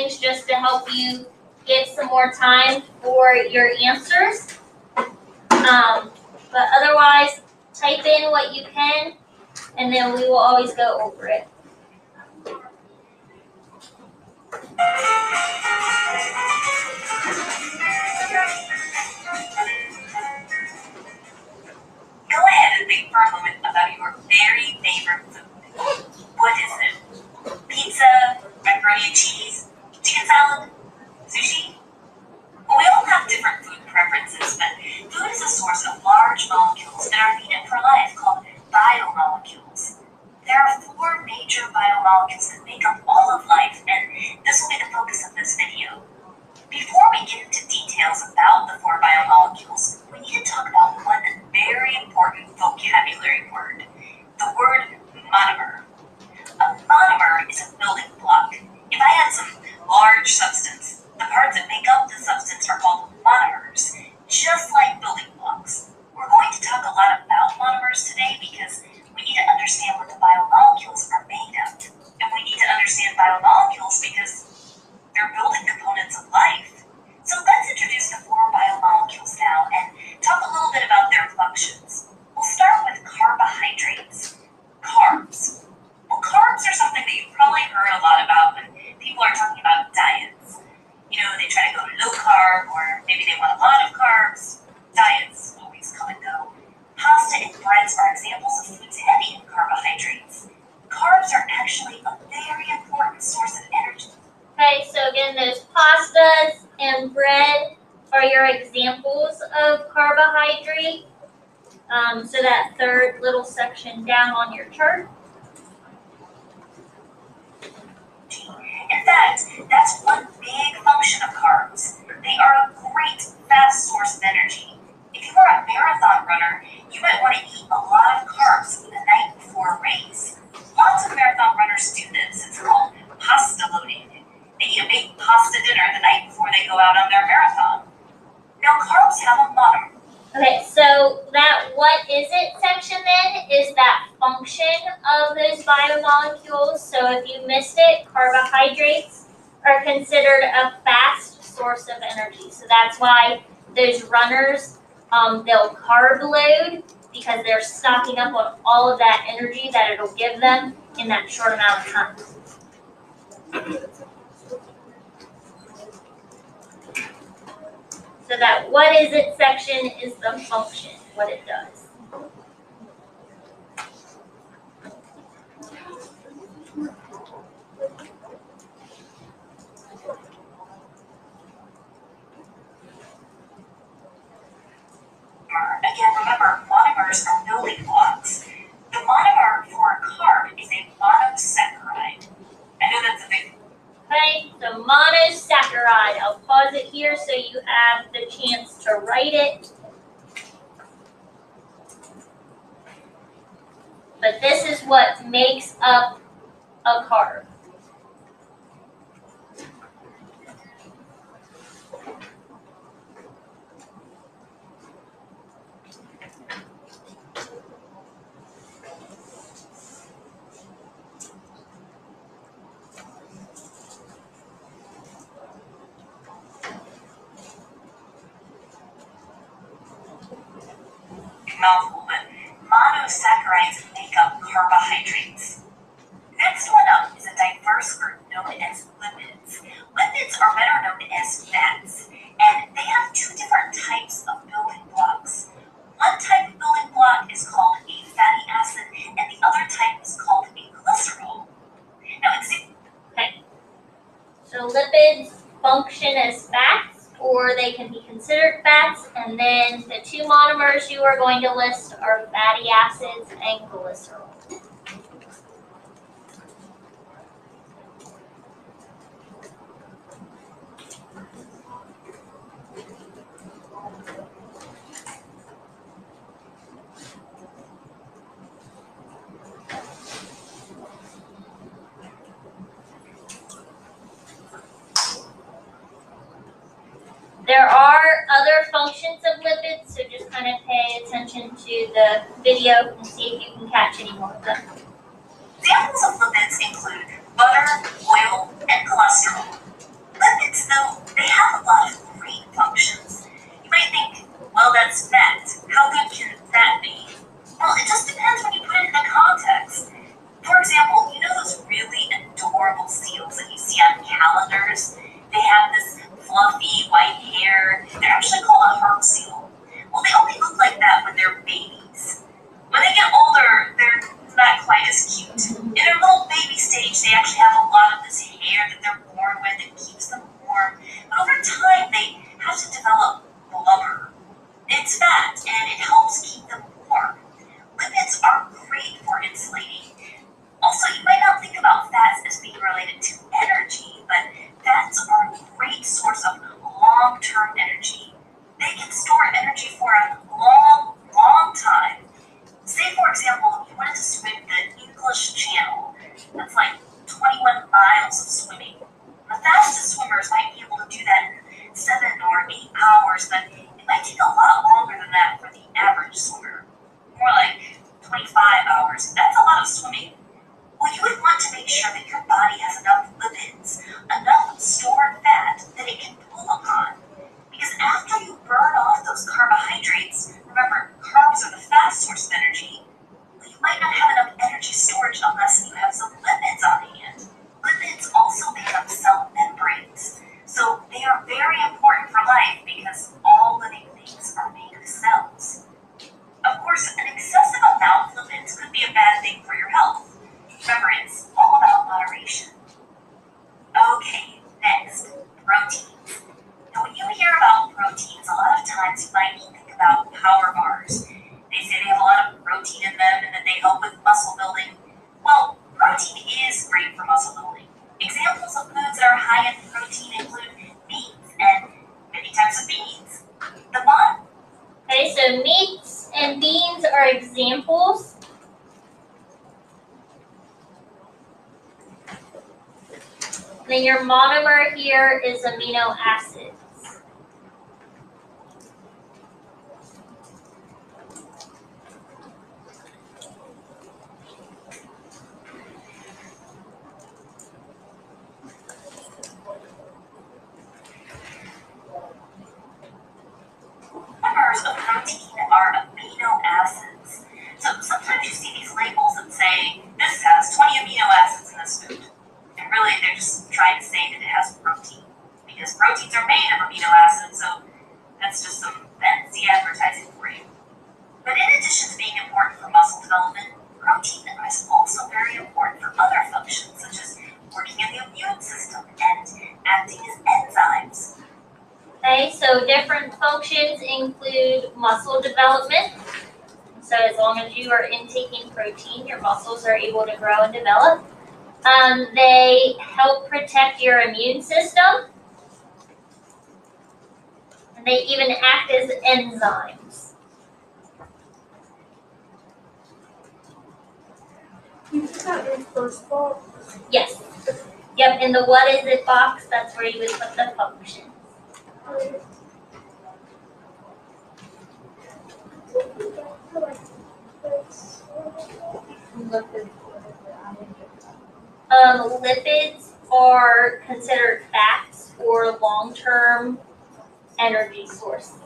things just to help you get some more time for your answers. Um, but otherwise, type in what you can, and then we will always go over it. Go ahead and think for a moment about your very favorite food. What is it? Pizza, macaroni and cheese, chicken salad, sushi? Well, we all have different food preferences, but food is a source of large molecules that are needed for life called biomolecules. There are four major biomolecules that make up all of life, and this will be the focus of this video. Before we get into details about the four biomolecules, we need to talk about one very important vocabulary word the word monomer. A monomer is a building block. If I had some large substance, the parts that make up the substance are called monomers, just like building blocks. We're going to talk a lot about monomers today because we need to understand what the biomolecules are made of. And we need to understand biomolecules because they're building components of life. So let's introduce the four biomolecules now and talk a little bit about their functions. We'll start with carbohydrates. Carbs. Well, carbs are something that you've probably heard a lot about when people are talking about diets. You know, they try to go low carb, or maybe they want a lot of carbs. Diets always come and go. Pasta and breads are examples of foods heavy in carbohydrates. Carbs are actually a very important source of energy. Okay, so again, those pastas and bread are your examples of carbohydrate. Um, so that third little section down on your chart. In fact, that's one big function of carbs. They are a great, fast source of energy. If you are a marathon runner, you might want to eat a lot of carbs the night before a race. Lots of marathon runners do this. It's called pasta loading. They eat a big pasta dinner the night before they go out on their marathon. Now, carbs have a monomer. Okay, so that what is it section then is that function of those biomolecules. So if you missed it, carbohydrates are considered a fast source of energy. So that's why those runners, um, they'll carb load because they're stocking up on all of that energy that it'll give them in that short amount of time. So that what is it section is the function, what it does. Again, remember, monomers are building blocks. The monomer for a carb is a monosaccharide. I know that's a big Okay, so monosaccharide. I'll pause it here so you have the chance to write it. But this is what makes up a carb. mouthful, but monosaccharides make up carbohydrates. Is called a. Now, it's Okay. So lipids function as fats, or they can be considered fats, and then the two monomers you are going to list are fatty acids and glycerol. To the video and see if you can catch any more of them. Examples of lipids include butter, oil, and cholesterol. Lipids, though, they have a lot of great functions. You might think, well, that's fat. How good can that be? Well, it just depends when you put it in the context. For example, you know those really adorable seals that you see on calendars? They have this fluffy white hair. They're actually called a harp seal well, they only look like that when they're babies. When they get older, they're not quite as cute. In their little baby stage, they actually have a lot of this hair that they're born with that keeps them warm. But over time, they have to develop And your monomer here is amino acid. protein, your muscles are able to grow and develop. Um, they help protect your immune system. And they even act as enzymes. Yes. Yep, in the what is it box, that's where you would put the function. Um, lipids are considered fats or long-term energy sources.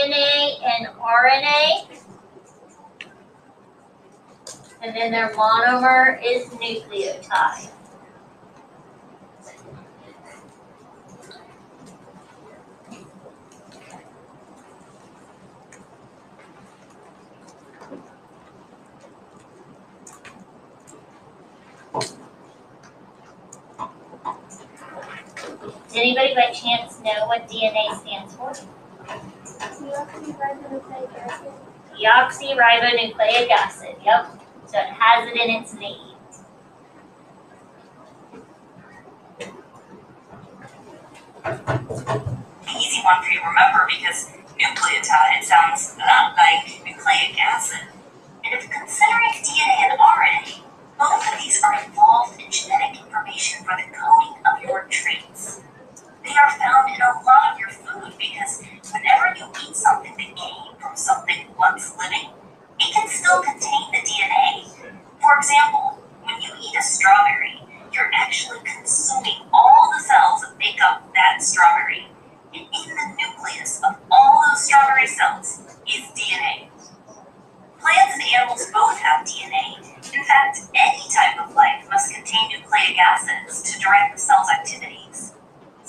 DNA and RNA. And then their monomer is nucleotide. Does anybody by chance know what DNA stands for? Deoxyribonucleic acid, yep. So it has it in its name. Easy one for you to remember because nucleotide sounds uh, like nucleic acid. And if considering DNA and RNA, both of these are involved in genetic information for the coding of your traits. They are found in a lot whenever you eat something that came from something once living, it can still contain the DNA. For example, when you eat a strawberry, you're actually consuming all the cells that make up that strawberry. And in the nucleus of all those strawberry cells is DNA. Plants and animals both have DNA. In fact, any type of life must contain nucleic acids to direct the cell's activities.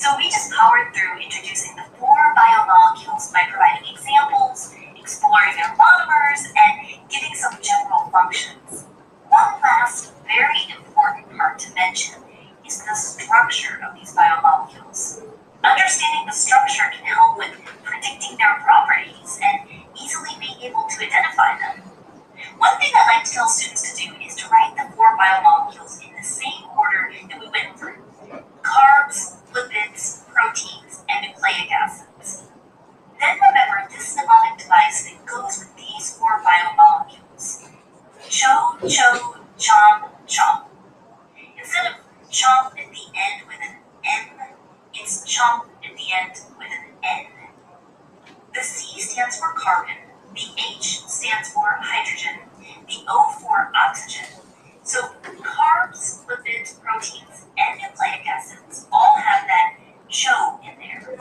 So we just powered through introducing the four biomolecules by providing examples, exploring their monomers, and giving some general functions. One last very important part to mention is the structure of these biomolecules. Understanding the structure can help with predicting their properties and easily being able to identify them. One thing I like to tell students to do is to write the four biomolecules in the same order that we went through. Carbs, lipids, proteins, and nucleic acids. Then remember this mnemonic device that goes with these four biomolecules. Cho, cho, chom, chomp. Instead of chomp at the end with an M, it's chomp at the end with an N. The C stands for carbon, the H stands for hydrogen, the O for oxygen. So carbs, lipids, proteins, and nucleic acids all have that CHO in there.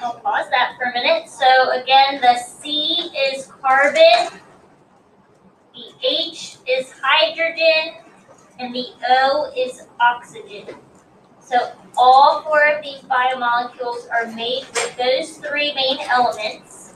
I'll pause that for a minute. So again, the C is carbon, the H is hydrogen, and the O is oxygen. So all four of these biomolecules are made with those three main elements.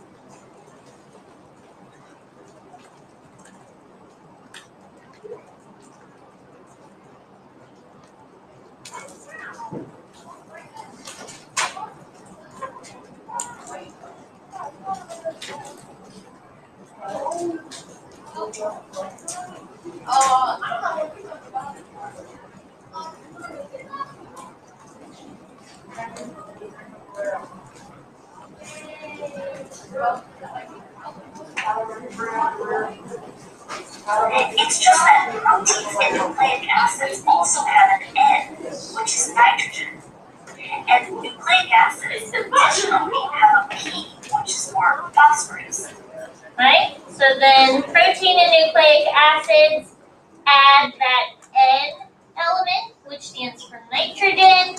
It's just that proteins and nucleic acids also have an N, which is nitrogen. And nucleic acids additionally have a P, which is for phosphorus. Right? So then protein and nucleic acids add that N element, which stands for nitrogen.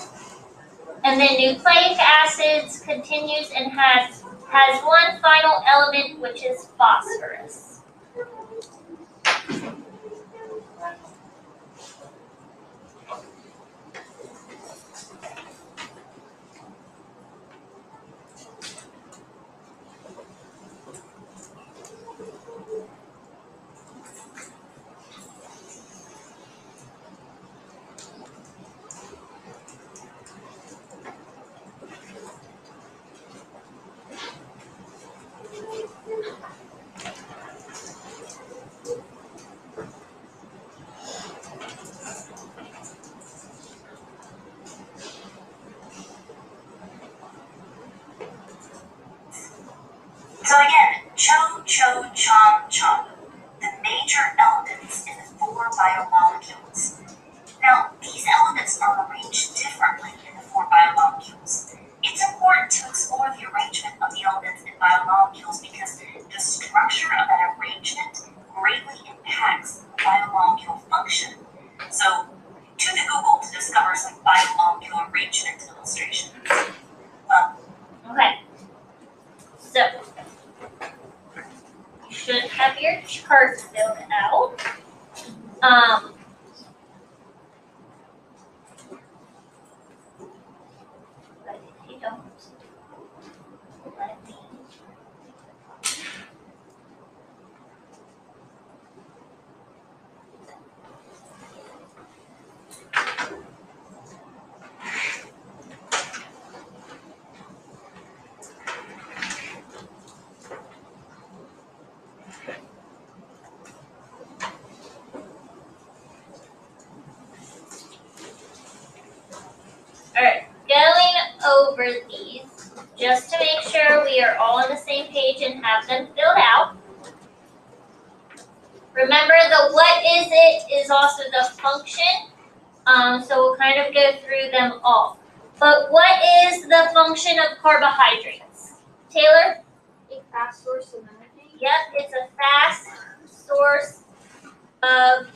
And then nucleic acids continues and has has one final element, which is phosphorus. Page and have them filled out. Remember the what is it is also the function. Um, so we'll kind of go through them all. But what is the function of carbohydrates? Taylor? A fast source of energy. Yep, it's a fast source of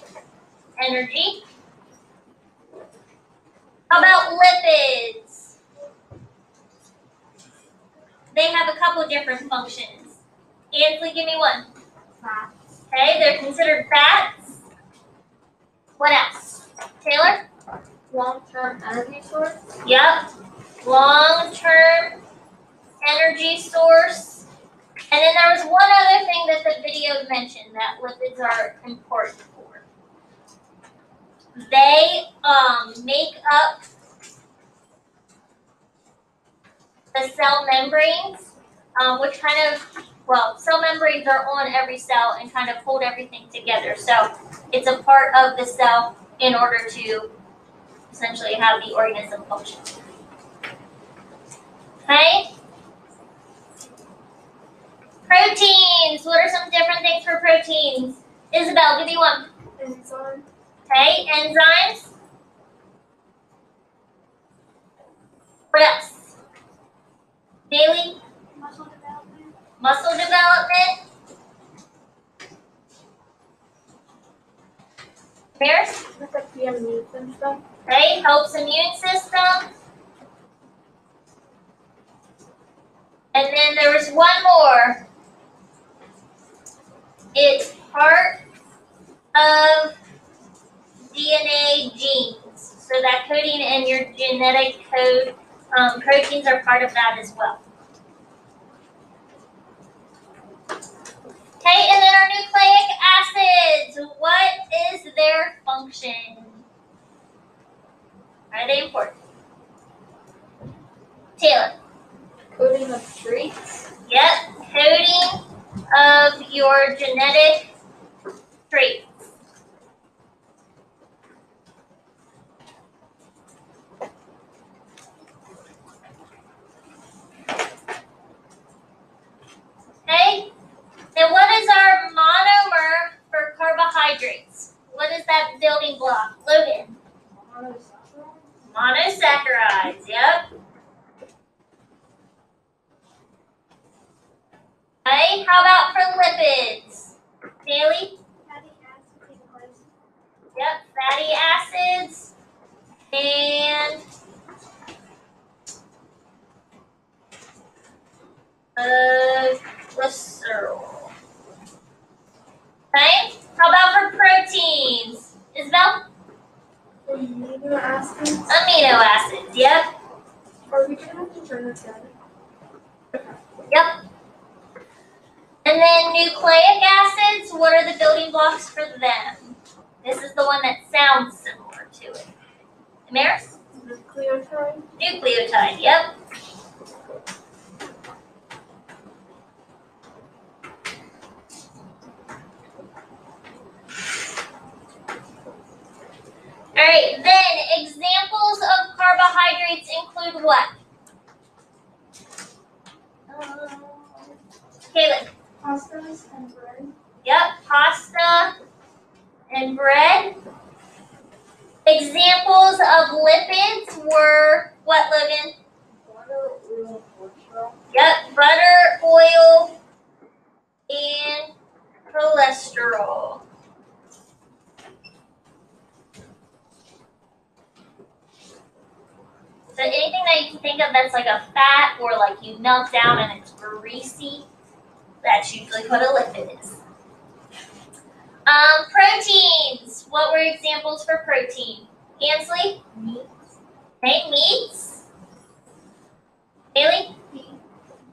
energy. How about lipids? They have a couple different functions. Ansley, give me one. Okay, they're considered fats. What else? Taylor? Long-term energy source. Yep. Long term energy source. And then there was one other thing that the video mentioned that lipids are important for. They um, make up the cell membranes, um, which kind of, well, cell membranes are on every cell and kind of hold everything together. So it's a part of the cell in order to essentially have the organism function. Okay? Proteins. What are some different things for proteins? Isabel, give me one. Enzyme. Okay, enzymes. What else? Daily Muscle development. muscle development. Bears, Like a PM and stuff. okay, helps immune system. And then there was one more. It's part of DNA genes. So that coding and your genetic code um, proteins are part of that as well. Okay, and then our nucleic acids. What is their function? Are they important? Taylor. Coding of traits. Yep, coding of your genetic traits. Okay, and what is our monomer for carbohydrates? What is that building block? Logan. Monosaccharides. Monosaccharides, yep. Okay, how about for lipids? Daily? Fatty acids. Yep, fatty acids and uh, glycerol. Okay, how about for proteins? Isabel? Amino acids. Amino acids, yep, Are we gonna have to turn this in? yep. And then nucleic acids, what are the building blocks for them? This is the one that sounds similar to it. Damaris? Nucleotide. Nucleotide, yep. Alright, then examples of carbohydrates include what? Um, Caleb. Pastas and bread. Yep, pasta and bread. Examples of lipids were what, Logan? Water, oil. Yep, butter, oil, and cholesterol. So anything that you can think of that's like a fat or like you melt down and it's greasy, that's usually what a lipid is. Um, proteins. What were examples for protein? Ansley? Meats. Okay, meats. Haley?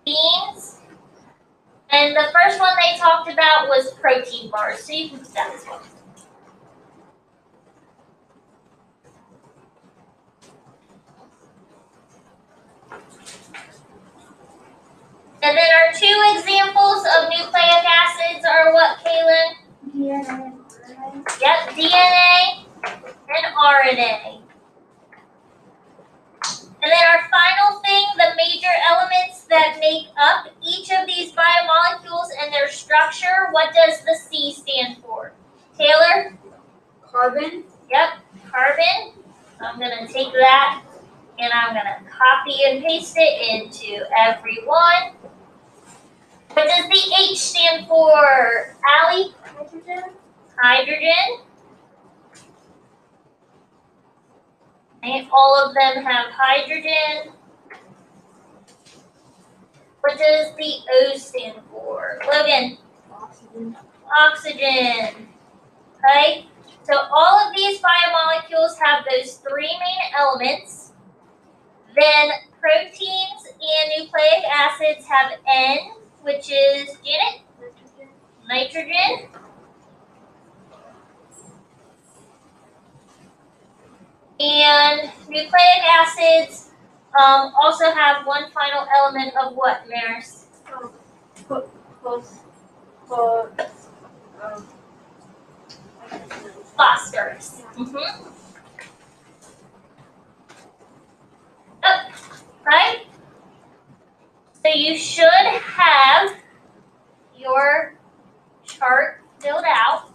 Beans. And the first one they talked about was protein bars, so you can put that as well. And then our two examples of nucleic acids are what, Kaylin? DNA. Yep, DNA and RNA. And then our final thing, the major elements that make up each of these biomolecules and their structure, what does the C stand for? Taylor? Carbon. Yep, carbon. I'm gonna take that and I'm gonna copy and paste it into everyone. What does the H stand for? Allie? Hydrogen. Hydrogen. And all of them have hydrogen. What does the O stand for? Logan? Oxygen. oxygen. Okay, so all of these biomolecules have those three main elements. Then proteins and nucleic acids have N, which is Janet, Nitrogen. And nucleic acids um, also have one final element of what, Maris? Phosphorus. Mm-hmm. Oh, right? So you should have your chart filled out.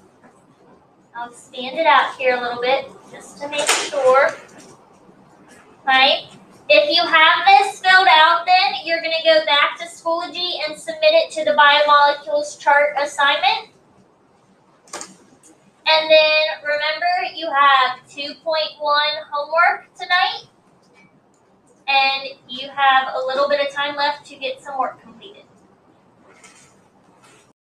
I'll stand it out here a little bit just to make sure. Right? If you have this filled out, then you're going to go back to Schoology and submit it to the biomolecules chart assignment. And then remember, you have 2.1 homework tonight. And you have a little bit of time left to get some work completed.